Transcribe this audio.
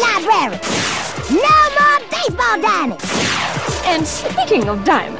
library! No more baseball diamonds. And speaking of diamonds,